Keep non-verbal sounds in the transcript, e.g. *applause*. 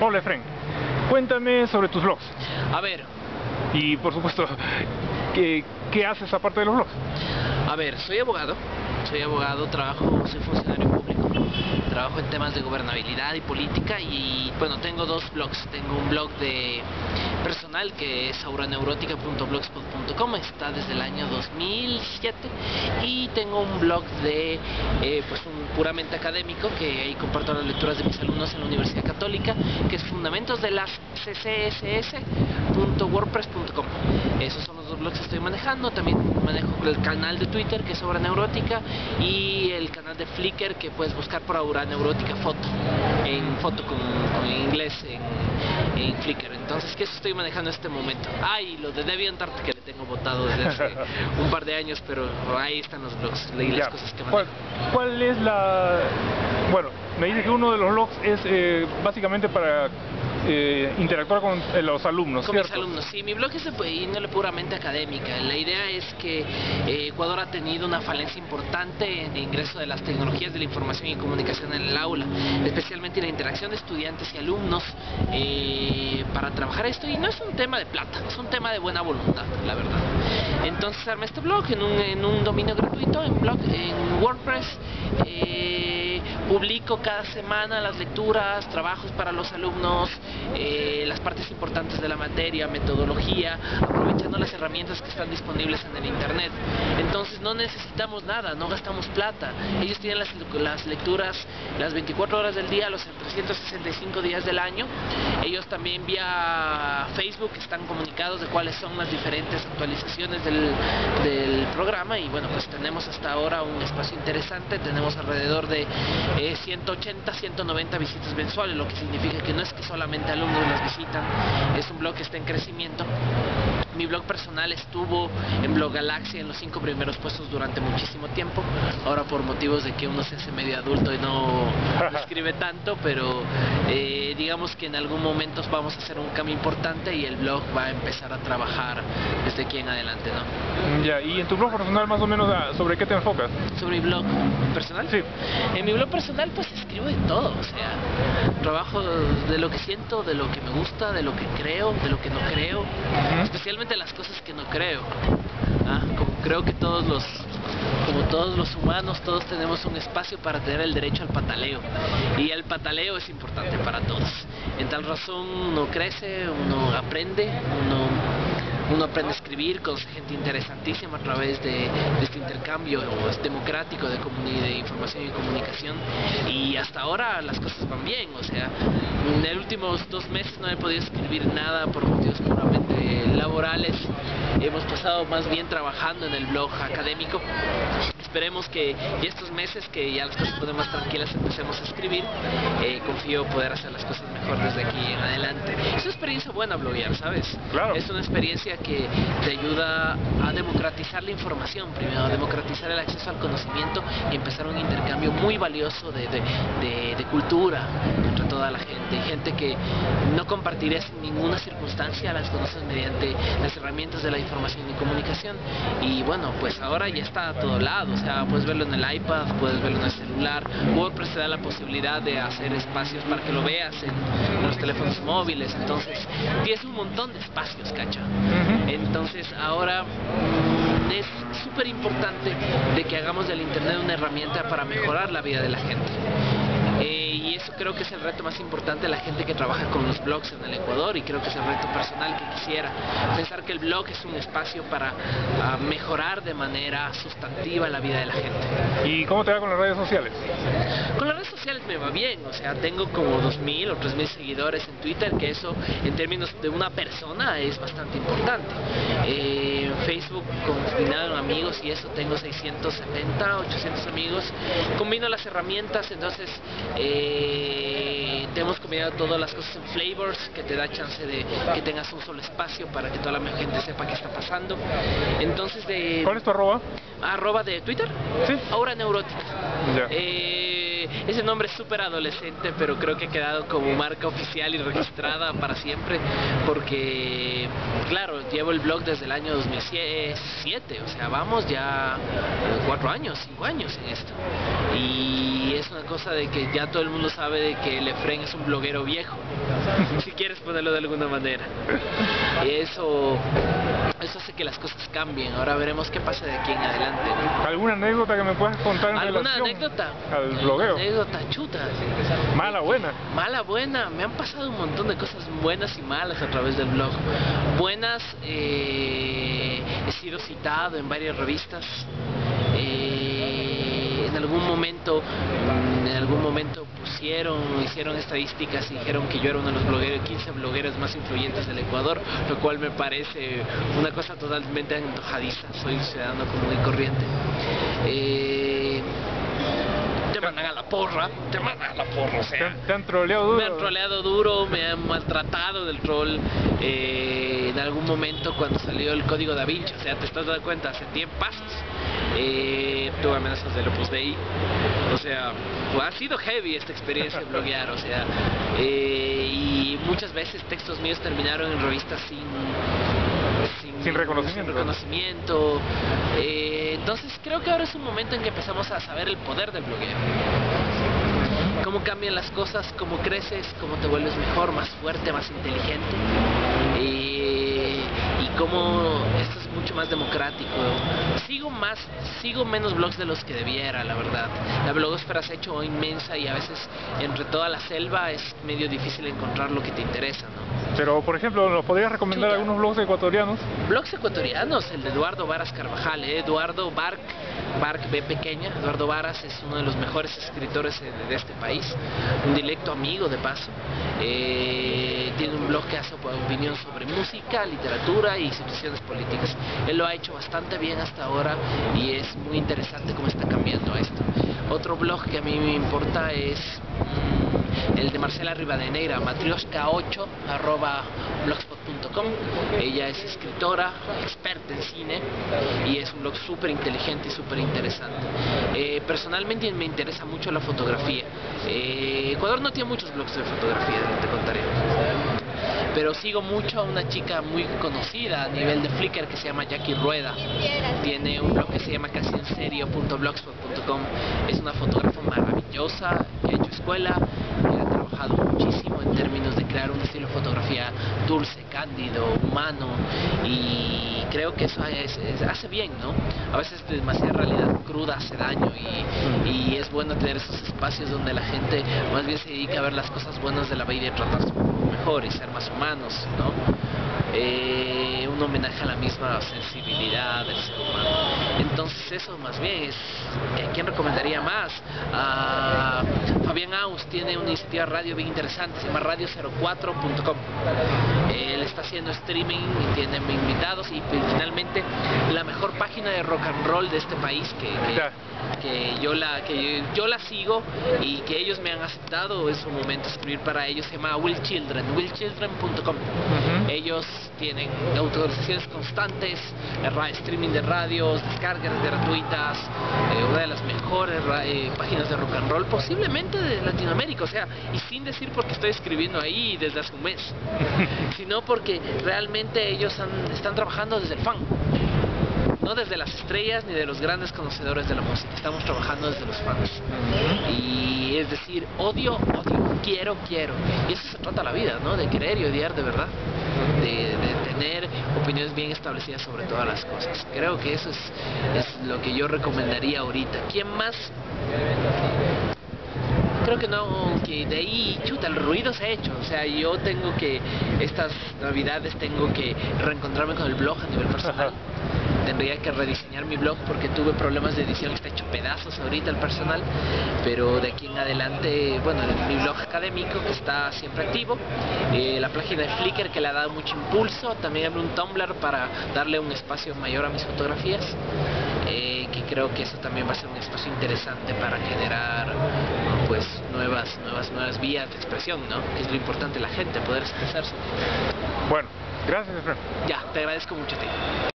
Hola Efren, cuéntame sobre tus blogs. A ver. Y por supuesto, ¿qué, ¿qué haces aparte de los blogs? A ver, soy abogado, soy abogado, trabajo, soy funcionario público, trabajo en temas de gobernabilidad y política y bueno, tengo dos blogs, tengo un blog de personal que es auraneurótica.blogspot.com, está desde el año 2007 y tengo un blog de eh, pues un puramente académico que ahí comparto las lecturas de mis alumnos en la Universidad Católica, que es fundamentos de las ccss.wordpress.com. Esos son los dos blogs que estoy manejando, también manejo el canal de Twitter que es Aura Neurótica y el canal de Flickr que puedes buscar por Aura Neurótica Foto, en foto con, con inglés en, en Flickr. Entonces, eso estoy manejando en este momento. Ah, y lo de DeviantArt que le tengo votado desde hace *laughs* un par de años, pero ahí están los blogs, leí las Ya. cosas que ¿Cuál, manejo. cuál es la...? Bueno, me dice que uno de los blogs es eh, básicamente para eh, interactuar con eh, los alumnos, Con mis ¿cierto? alumnos, sí, mi blog es de índole puramente académica. La idea es que eh, Ecuador ha tenido una falencia importante en el ingreso de las tecnologías de la información y comunicación en el aula, especialmente en la interacción de estudiantes y alumnos eh, para trabajar esto. Y no es un tema de plata, es un tema de buena voluntad, la verdad. Entonces armé este blog en un, en un dominio gratuito, en blog, en WordPress. Publico cada semana las lecturas, trabajos para los alumnos, eh, las partes importantes de la materia, metodología, aprovechando las herramientas que están disponibles en el internet. Entonces no necesitamos nada, no gastamos plata. Ellos tienen las, las lecturas las 24 horas del día, los 365 días del año. Ellos también vía Facebook están comunicados de cuáles son las diferentes actualizaciones del, programa y bueno, pues tenemos hasta ahora un espacio interesante, tenemos alrededor de eh, 180, 190 visitas mensuales, lo que significa que no es que solamente alumnos las visitan, es un blog que está en crecimiento. Mi blog personal estuvo en Blog Galaxia en los cinco primeros puestos durante muchísimo tiempo. Ahora por motivos de que uno se hace medio adulto y no, no *laughs* escribe tanto, pero eh, digamos que en algún momento vamos a hacer un cambio importante y el blog va a empezar a trabajar desde aquí en adelante, ¿no? Ya, y en tu blog personal más o menos ah, sobre qué te enfocas. Sobre mi blog personal. Sí. En mi blog personal pues escribo de todo, o sea, trabajo de lo que siento, de lo que me gusta, de lo que creo, de lo que no creo, especialmente las cosas que no creo. Ah, como creo que todos los como todos los humanos, todos tenemos un espacio para tener el derecho al pataleo. Y el pataleo es importante para todos. En tal razón uno crece, uno aprende, uno, uno aprende a escribir, conoce gente interesantísima a través de, de este intercambio es democrático de, de información y comunicación. Y hasta ahora las cosas van bien. O sea, en los últimos dos meses no he podido escribir nada por motivos puramente laborales. Hemos pasado más bien trabajando en el blog académico. Esperemos que ya estos meses que ya las cosas ponen más tranquilas empecemos a escribir. Eh, confío poder hacer las cosas mejor desde aquí en adelante. Es una experiencia buena bloguear, ¿sabes? Claro. Es una experiencia que te ayuda a democratizar la información, primero, a democratizar el acceso al conocimiento y empezar un intercambio muy valioso de, de- de- de cultura entre toda la gente. Gente que no compartirías en ninguna circunstancia, las conoces mediante las herramientas de la información y comunicación. Y bueno, pues ahora ya está a todo lado, o sea, puedes verlo en el iPad, puedes verlo en el celular. WordPress te da la posibilidad de hacer espacios para que lo veas en los teléfonos móviles, entonces tienes un montón de espacios, cacha. Ujú. Entonces ahora mm, es súper importante de que hagamos del Internet una herramienta para mejorar la vida de la gente. Eh, creo que es el reto más importante de la gente que trabaja con los blogs en el Ecuador y creo que es el reto personal que quisiera. Pensar que el blog es un espacio para ah, mejorar de manera sustantiva la vida de la gente. ¿Y cómo te va con las redes sociales? Con las redes sociales me va bien, o sea, tengo como 2.000 o 3.000 seguidores en Twitter, que eso en términos de una persona es bastante importante. Eh, en Facebook, combinado en amigos y eso, tengo 670, 800 amigos. Combino las herramientas, entonces eh, tenemos combinado todas las cosas en Flavors, que te da chance de que tengas un solo espacio para que toda la gente sepa qué está pasando. Entonces, de ¿Cuál es tu arroba? arroba de Twitter, Sí. ahora neurótica. Ya. Eh, ese, nombre es súper adolescente, pero creo que ha quedado como marca oficial y registrada para siempre, porque, claro, llevo el blog desde el año 2007, o sea, vamos ya cuatro años, cinco años en esto. Y es una cosa de que ya todo el mundo sabe de que Lefren es un bloguero viejo, *laughs* si quieres ponerlo de alguna manera. Y eso eso hace que las cosas cambien. Ahora veremos qué pasa de aquí en adelante. ¿Alguna anécdota que me puedas contar en ¿Alguna anécdota? al blogueo? Anécdota chuta. Mala, buena. Mala, buena. Me han pasado un montón de cosas buenas y malas a través del blog. Buenas, eh, he sido citado en varias revistas. Algún momento, en algún momento pusieron, hicieron estadísticas y dijeron que yo era uno de los blogueros, 15 blogueros más influyentes del Ecuador, lo cual me parece una cosa totalmente antojadiza. Soy ciudadano común y corriente. Eh, te mandan a la porra, te mandan a la porra, o sea. ¿Te, han troleado duro? Me han troleado duro, me han maltratado del troll. Eh, en algún momento cuando salió el código da Vinci, o sea, te estás dando cuenta, hace tiempo eh, tuve amenazas del Opus Dei, o sea, ha sido heavy esta experiencia de bloguear, o sea, eh, y muchas veces textos míos terminaron en revistas sin sin, reconocimiento. reconocimiento. Eh, entonces creo que ahora es un momento en que empezamos a saber el poder del blogueo. Cómo cambian las cosas, cómo creces, cómo te vuelves mejor, más fuerte, más inteligente. Eh, y cómo mucho más democrático. Sigo más, sigo menos blogs de los que debiera, la verdad. La blogosfera se ha hecho inmensa y a veces entre toda la selva es medio difícil encontrar lo que te interesa, ¿no? Pero, por ejemplo, ¿nos podrías recomendar algunos blogs ecuatorianos? Blogs ecuatorianos, el de Eduardo Varas Carvajal, ¿eh? Eduardo Barc, Barc B pequeña. Eduardo Varas es uno de los mejores escritores de, este país, un directo amigo de paso. Eh, tiene un blog que hace opinión sobre música, literatura y situaciones políticas. Él lo ha hecho bastante bien hasta ahora y es muy interesante cómo está cambiando esto. Otro blog que a mí me importa es el de Marcela Rivadeneira, matrioshka8, arroba blogspot.com. Ella es escritora, experta en cine y es un blog súper inteligente y súper interesante. Eh, personalmente me interesa mucho la fotografía. Eh, Ecuador no tiene muchos blogs de fotografía, te contaré pero sigo mucho a una chica muy conocida a nivel de Flickr que se llama Jackie Rueda. Tiene un blog que se llama casienserio.blogspot.com. Es una fotógrafa maravillosa que ha hecho escuela, muchísimo en términos de crear un estilo de fotografía dulce, cándido, humano y creo que eso hace bien, ¿no? A veces demasiada realidad cruda hace daño y, y, es bueno tener esos espacios donde la gente más bien se dedica a ver las cosas buenas de la vida y tratarse mejor y ser más humanos, ¿no? Eh, un homenaje a la misma sensibilidad del ser humano. Entonces eso más bien es, ¿a quién recomendaría más? A Fabián Aus tiene una iniciativa radio bien interesante, se llama radio04.com. Él está haciendo streaming y tiene invitados y finalmente la mejor página de rock and roll de este país que, que, yo la que yo la sigo y que ellos me han aceptado en su momento escribir para ellos se llama Will Children, willchildren.com. Ellos tienen autorizaciones constantes, streaming de radios, descargas gratuitas, eh, una de las mejores eh, páginas de rock and roll posiblemente de Latinoamérica, o sea, y sin decir porque estoy escribiendo ahí desde hace un mes, *laughs* sino porque realmente ellos están trabajando desde el fan no desde las estrellas ni de los grandes conocedores de la música, estamos trabajando desde los fans. Y es decir, odio, odio, quiero, quiero. Y eso se trata la vida, ¿no? De querer y odiar de verdad. De, tener opiniones bien establecidas sobre todas las cosas. Creo que eso es, es lo que yo recomendaría ahorita. ¿Quién más? creo que no, que de ahí, chuta, el ruido se ha hecho. O sea, yo tengo que, estas navidades tengo que reencontrarme con el blog a nivel personal *laughs* tendría que rediseñar mi blog porque tuve problemas de edición, está hecho pedazos ahorita el personal, pero de aquí en adelante, bueno, mi blog académico que está siempre activo, eh, la página de Flickr que le ha dado mucho impulso, también abre un Tumblr para darle un espacio mayor a mis fotografías, eh, que creo que eso también va a ser un espacio interesante para generar pues nuevas, nuevas, nuevas vías de expresión, ¿no? Que es lo importante la gente, poder expresarse. Bueno, gracias, Ya, te agradezco mucho, tío.